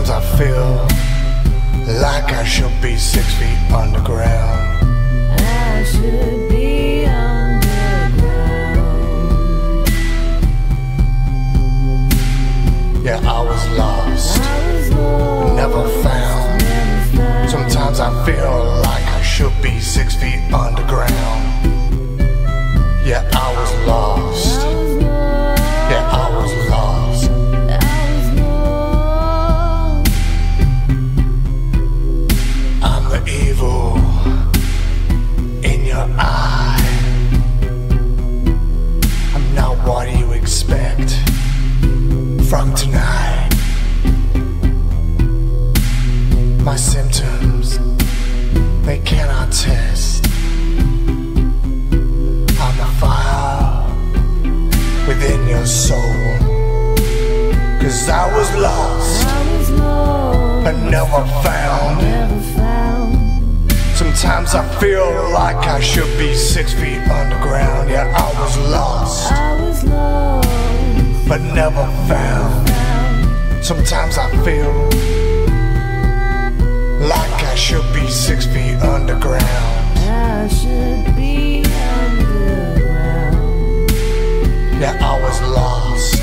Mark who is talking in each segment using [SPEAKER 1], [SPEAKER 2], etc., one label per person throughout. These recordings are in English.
[SPEAKER 1] Sometimes I feel like I should be six feet underground. Never found. Sometimes I feel like I should be six feet underground. Yeah, I was lost, but never found. Sometimes I feel like I should be six feet underground. Yeah, I was lost.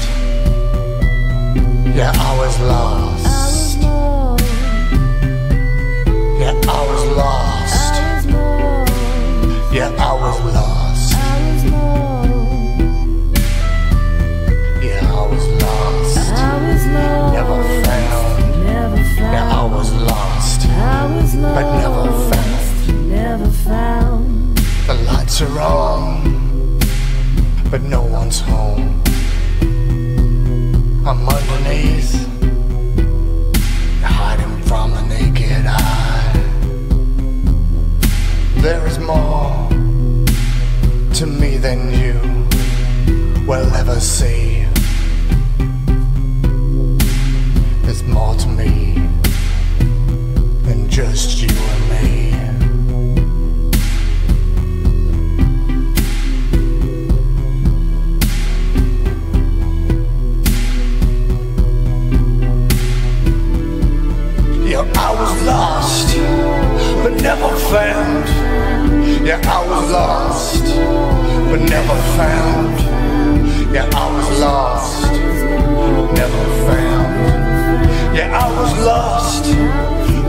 [SPEAKER 1] Yeah, I was lost. Yeah, I There is more to me than you will ever see. There's more to me than just you and me. Yeah, I was lost, but never found. Yeah, I was lost, but never found. Yeah, I was lost, never found. Yeah, I was lost,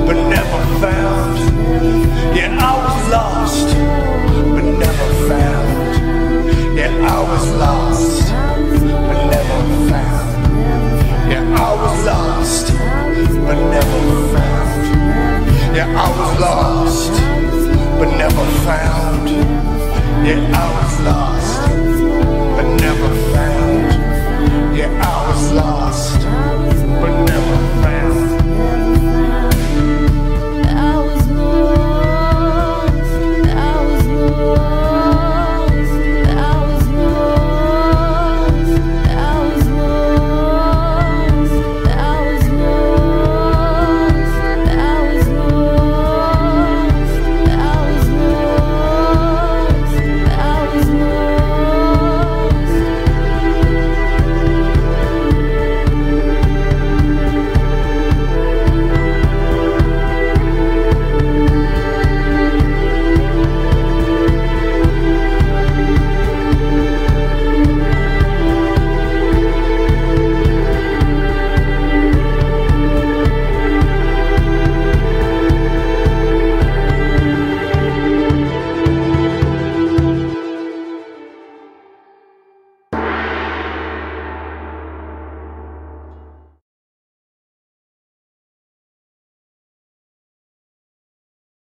[SPEAKER 1] but never found. Yeah, I was lost, but never found. Yeah, I was lost, but never found. Yeah, I was lost, but never found. Yeah, I was lost, but never found. Yeah, I was lost,